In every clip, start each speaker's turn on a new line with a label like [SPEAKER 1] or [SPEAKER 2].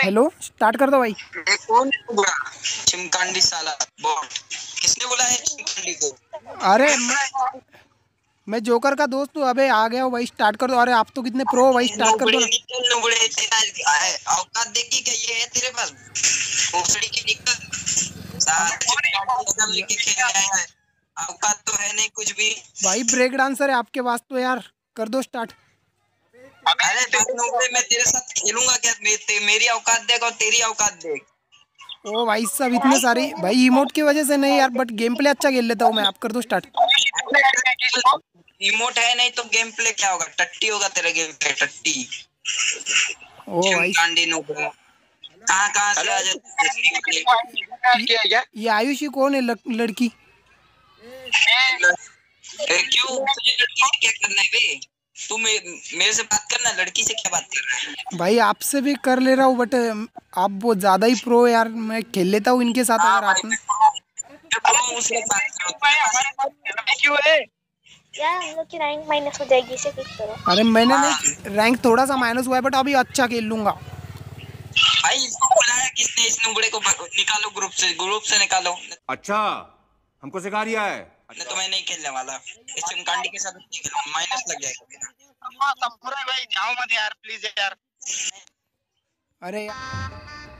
[SPEAKER 1] Hello start कर दो भाई।
[SPEAKER 2] कौन बोला चिमकांडी साला बॉट किसने बोला है चिमकांडी को?
[SPEAKER 1] अरे मैं, मैं जोकर का दोस्त हूँ अबे आ गया हो भाई स्टार्ट कर दो। अरे आप तो कितने प्रो भाई स्टार्ट कर दो।
[SPEAKER 2] औकात देखी क्या ये है तेरे पास? भोसड़ी की है। औकात तो है नहीं कुछ भी।
[SPEAKER 1] भाई ब्रेक डांसर है आपके पास तो यार। कर दो स्टार्ट
[SPEAKER 2] अरे नुबड़े मैं तेरे साथ खेलूँगा क्या? मे, ते, मेरी औकात देख और तेरी औकात देख।
[SPEAKER 1] ओ भाई सब इतने सारे भाई इमोट की वजह से नहीं यार बट गेम प्ले अच्छा खेल लेता हूँ मैं आप कर दो स्टार्ट
[SPEAKER 2] रिमोट है नहीं तो गेम प्ले क्या होगा? टट्टी होगा तेरा गेम प्ले टट्टी।
[SPEAKER 1] ओ भाई
[SPEAKER 2] कहाँ कहाँ से आ जाते
[SPEAKER 1] ये आयुषी कौन है लड़की?
[SPEAKER 2] ए, क्यों? तुझे लड़की क्या करना है बे? तू मे, मेरे से बात करना लड़की से क्या बात कर रहा है?
[SPEAKER 1] भाई आपसे भी कर ले रहा हूँ बट आप वो ज़्यादा ही प्रो है यार मैं खेल लेता हूँ इनके साथ अगर आप
[SPEAKER 3] हो क्लिक करो।
[SPEAKER 1] अरे मैंने नहीं रैंक थोड़ा सा माइनस हुआ है बट अभी अच्छा खेल लूँगा।
[SPEAKER 2] भाई इसको बुलाया किसने इस नुबड़े को निकालो ग्रुप से ग्रुप से निकालो।
[SPEAKER 4] अच्छा हमको सिखा रिया है।
[SPEAKER 2] नहीं तो मैं नहीं खेलने वाला। इस चिमकांडी के साथ नहीं खेलूँगा माइनस लग जाएगा मेरा।
[SPEAKER 5] भाई जाओ मत यार। प्लीज़ यार
[SPEAKER 1] अरे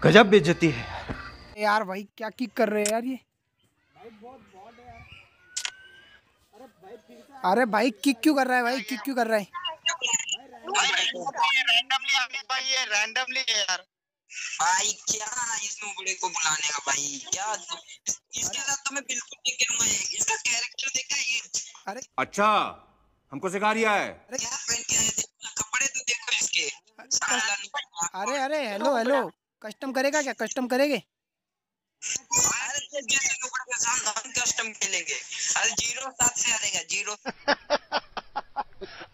[SPEAKER 6] गजब बेइज्जती है।
[SPEAKER 1] यार भाई क्या किक कर रहे हैं यार ये? अरे भाई किक क्यों कर रहा है भाई? किक क्यों कर रहा है?
[SPEAKER 5] रैंडमली भाई ये रैंडमली है यार।
[SPEAKER 2] भाई क्या इस नुबड़े को बुलाने का भाई? क्या इस- इसके साथ तो मैं बिल्कुल नहीं खेलूँगा इसका कैरेक्टर देखा है ये?
[SPEAKER 1] अरे।
[SPEAKER 4] अच्छा हमको सिखा रिया है।
[SPEAKER 2] क्या पहन के आए कपड़े तो देखो इसके।
[SPEAKER 1] अरे अरे हेलो हेलो कस्टम करेगा क्या? कस्टम करेंगे?
[SPEAKER 2] तो कस्टम खेलेंगे। अरे ज़ीरो सात से हारेगा zero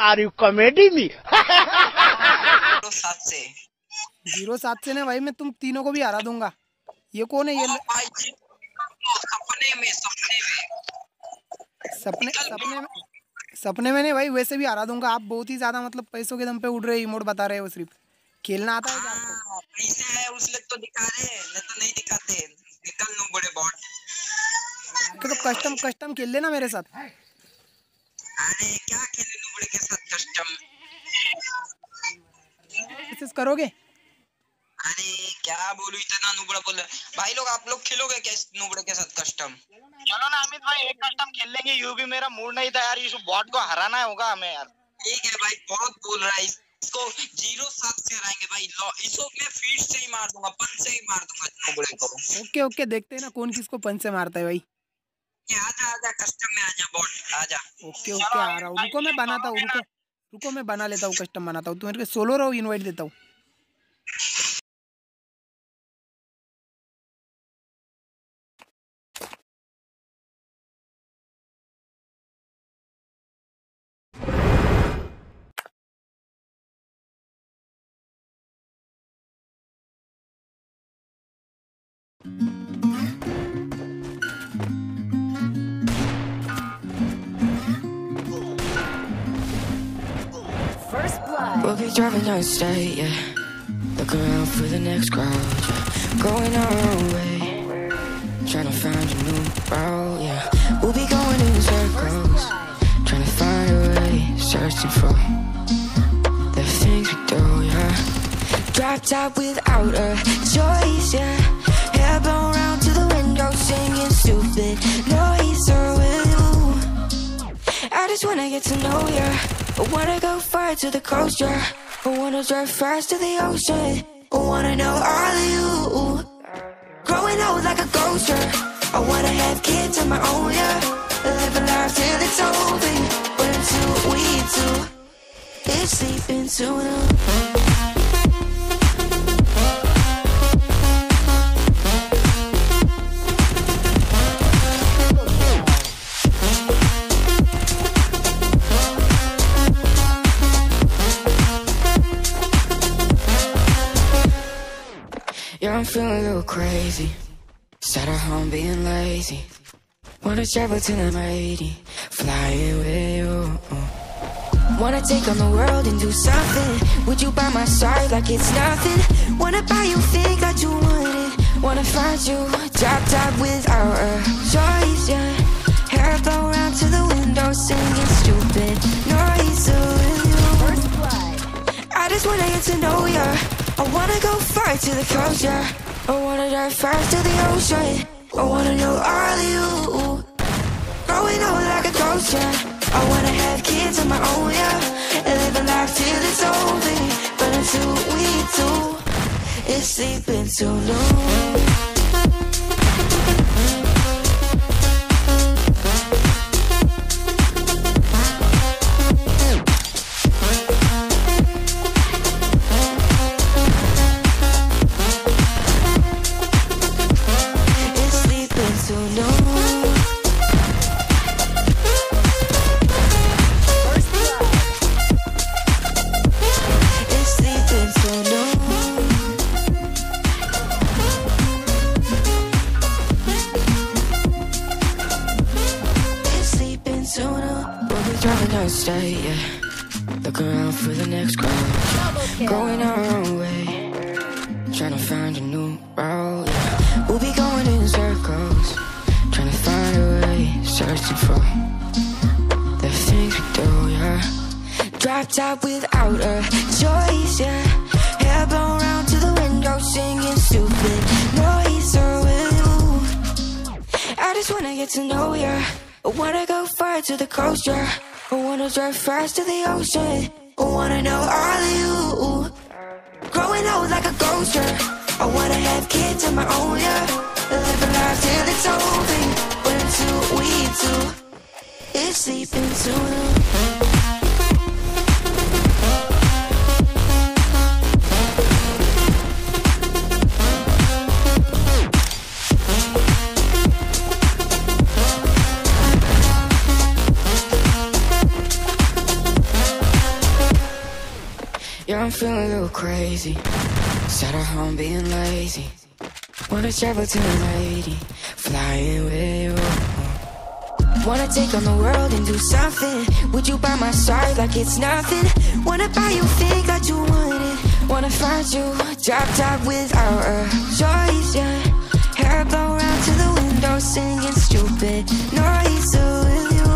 [SPEAKER 6] are you comedy me
[SPEAKER 2] zero सात से।
[SPEAKER 1] ज़ीरो सात से ना भाई मैं तुम तीनों को भी हरा दूँगा। ये कौन है ये? ल-
[SPEAKER 2] सपने में सपने में।
[SPEAKER 1] सपने सपने में सपने में नहीं भाई वैसे भी हरा दूँगा। आप बहुत ही ज़्यादा मतलब पैसों के दम पे उड़ रहे इमोट बता रहे हो सिर्फ़। खेलना आता है आपको?
[SPEAKER 2] हाँ, पैसे है उस लोग तो दिखा रहे हैं नहीं तो नहीं दिखाते। निकल नो बड़े बॉट
[SPEAKER 1] तो कस्टम कस्टम खेल लेना मेरे साथ।
[SPEAKER 2] अरे क्या खेले नुबड़े के साथ कस्टम
[SPEAKER 1] करोगे?
[SPEAKER 2] अरे क्या बोलू इतना नुबड़ा बोल भाई लोग आप लोग खेलोगे क्या नुबड़े के साथ कस्टम
[SPEAKER 5] चलो ना अमित भाई एक कस्टम खेल लेंगे। यू भी मेरा मूड नहीं था यार इस बॉट को हराना होगा हमें यार।
[SPEAKER 2] ठीक है भाई बहुत बोल रहा है। इसको ज़ीरो सात से हराएँगे भाई। लो इसको मैं फीट से ही मार दूँगा पंच से ही मार दूँगा नुबड़े को
[SPEAKER 1] ओके ओके देखते हैं ना कौन किसको पंच से मारता है भाई।
[SPEAKER 2] आजा आजा कस्टम में आजा बॉट आजा।
[SPEAKER 1] ओके ओके आ रहा हूँ। रुको मैं बनाता हूँ रुको। रुको मैं बना लेता हूँ कस्टम बनाता हूँ। तुम्हारे सोलो रहो इनवाइट देता हूँ।
[SPEAKER 7] We'll be driving down state, yeah. Looking around for the next crowd, yeah. Going our own way. Trying to find a new route, yeah. We'll be going in circles. Trying to find a way. Searching for the things we do, yeah. Drop top without a choice, yeah. Singing stupid will you? I just wanna get to know ya. I wanna go far to the coast, yeah. I wanna drive fast to the ocean. I wanna know all of you. Growing old like a ghost, yeah. I wanna have kids of my own, yeah. Live a life till it's over. But until we do, it's sleeping sooner. Yeah, I'm feeling a little crazy. Sat at home being lazy. Wanna travel till I'm 80. Flying with you. Wanna take on the world and do something. Would you by my side like it's nothing? Wanna buy you things that you wanted. Wanna find you drop top without a choice, yeah. Hair blow round to the window, singing stupid noise with you. I just wanna get to know ya. I wanna go far to the yeah. I wanna dive fast to the ocean. I wanna know all of you. Growing old like a yeah. I wanna have kids of my own, yeah. And live a life till it's over. But until we do, it's sleeping too long. State, yeah. Looking around for the next crowd. Going our own way. Trying to find a new route, yeah. We'll be going in circles. Trying to find a way. Searching for the things we do, yeah. Drop top without a choice, yeah. Hair blown round to the window, singing stupid noise or with you. I just wanna get to know ya. I wanna go far to the coast, yeah. I wanna drive fast to the ocean. I wanna know all you. Growing old like a ghost. I wanna have kids of my own, yeah. Live a life till it's over. But until we do, it's sleeping too. Feeling a little crazy. Sat at home being lazy. Wanna travel to the lady, flying with oh, you. Oh. Wanna take on the world and do something. Would you by my side like it's nothing? Wanna buy you things that you wanted. Wanna find you drop top without a choice, yeah. Hair blow round to the window, singing stupid noise with you.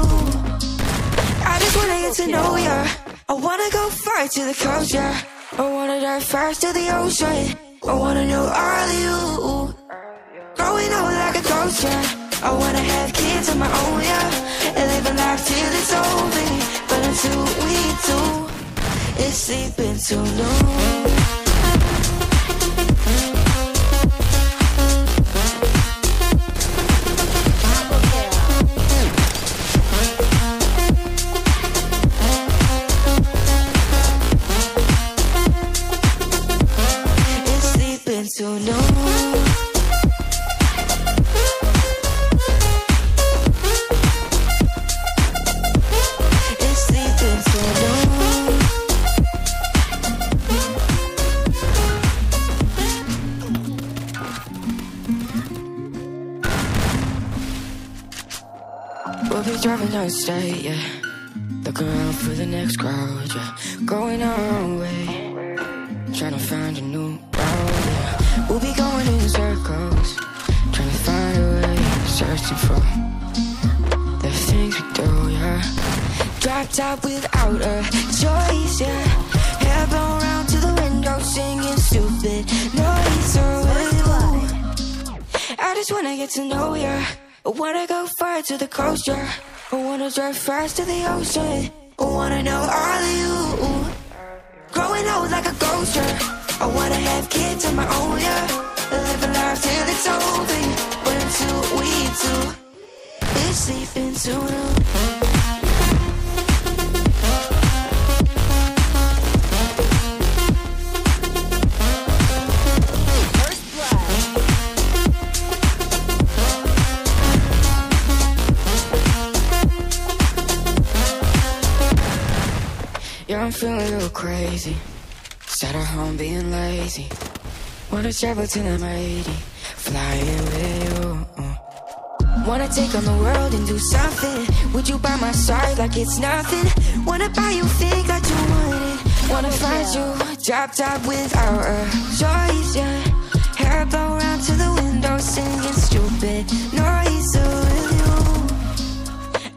[SPEAKER 7] I just wanna get to know ya. I wanna go far to the yeah. I wanna dive fast to the ocean. I wanna know all you. Growing old like a ghost, yeah. I wanna have kids of my own, yeah. And live a life till it's over. But until we do, it's sleeping too long. We'll be driving down state, yeah. Looking around for the next crowd, yeah. Going our own way. Trying to find a new route, yeah. We'll be going in circles. Trying to find a way. Searching for the things we do, yeah. Drop top without a choice, yeah. Hair blown round to the window, singing stupid noise oh, with you. I just wanna get to know ya. I wanna go far to the coast, yeah. I wanna drive fast to the ocean. I wanna know all of you. Growing old like a ghost, yeah. I wanna have kids of my own, yeah. Live a life till it's over. But until we do, it's sleeping too long. Crazy. Sat at home being lazy. Wanna travel to the lady, flying with oh, you. Oh. Wanna take on the world and do something. Would you by my side like it's nothing? Wanna buy you things that you wanted. Wanna find you drop top without a choice, yeah. Hair blow round to the window, singing stupid noise with you.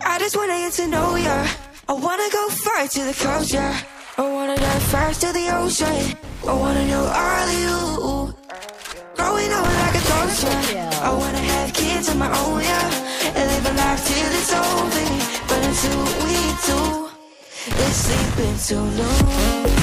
[SPEAKER 7] I just wanna get to know ya. I wanna go far to the. I wanna dive fast to the ocean. I wanna know all of you. Growing up like a ghost. I wanna have kids of my own, yeah. And live a life till it's over. But until we do, it's sleeping too long.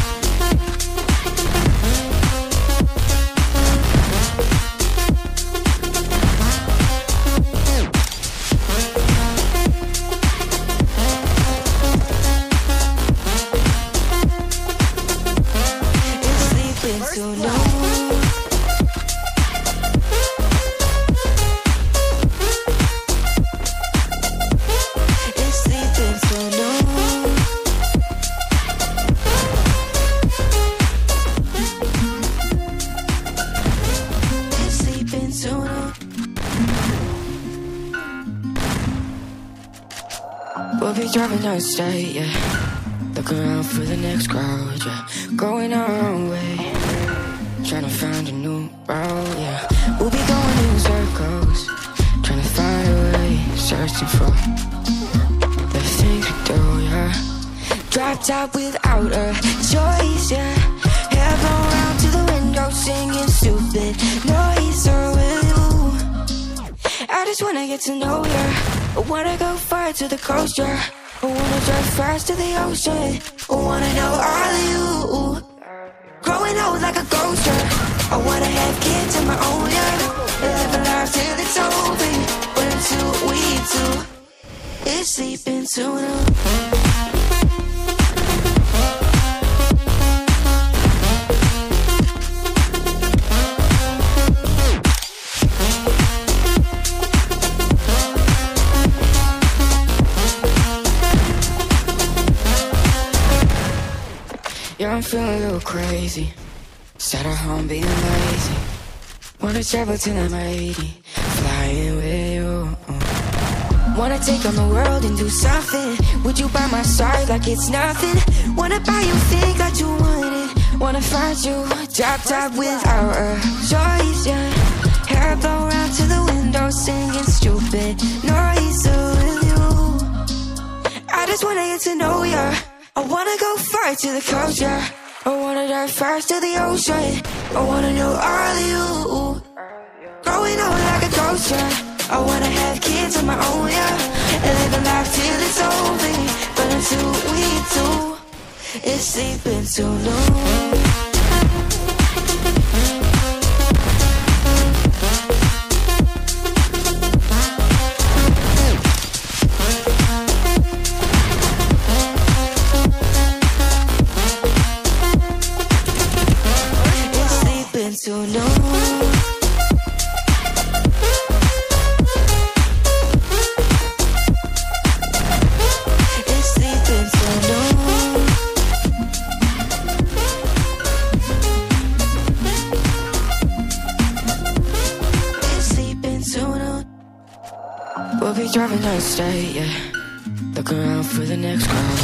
[SPEAKER 7] It's sleeping too long. It's sleeping too long. We'll be driving yeah. Look around for the next crowd, yeah. Going our own way. Trying to find a new route, yeah. We'll be going in circles. Trying to find a way. Searching for the things we do, yeah. Drop top without a choice, yeah. Hair blown round to the window, singing stupid noise with you. I just wanna get to know ya. I wanna go far to the coast, yeah. I wanna drive fast to the ocean. I wanna know all of you. Yeah. I wanna have kids of my own, yeah. Live a life till it's over. But until we do, it's sleeping long. Yeah, I'm feeling a little crazy. At home being lazy. Wanna travel till I'm 80, flying with you. Wanna take on the world and do something. Would you by my side like it's nothing? Wanna buy you things that you wanted. It? Wanna find you drop top without a choice, yeah. Hair blow round to the window, singing stupid noise with you. I just wanna get to know ya. I wanna go far to the yeah. I wanna dive fast to the ocean. I wanna know all of you. Growing up like a ghost, yeah. I wanna have kids of my own, yeah. And live a life till it's over. But until we do, it's sleeping too long. Yeah. Look around for the next crowd,